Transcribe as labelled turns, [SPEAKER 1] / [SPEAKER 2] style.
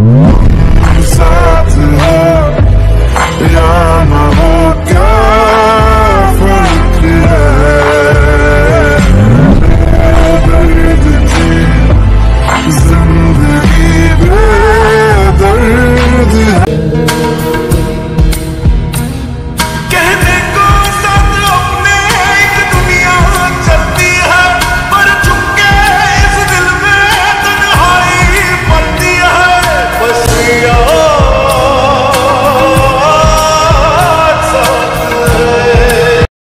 [SPEAKER 1] I'm sad to hurt.